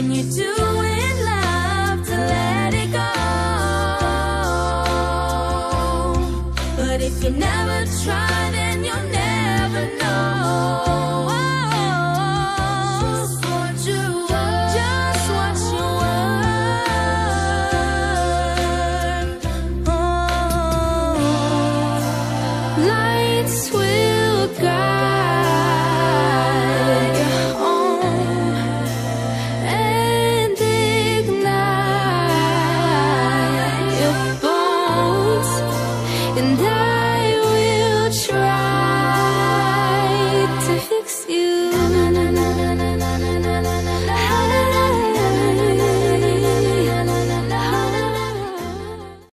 when you're doing love to let it go. But if you never try, then you'll never know. Just what you oh. Lights.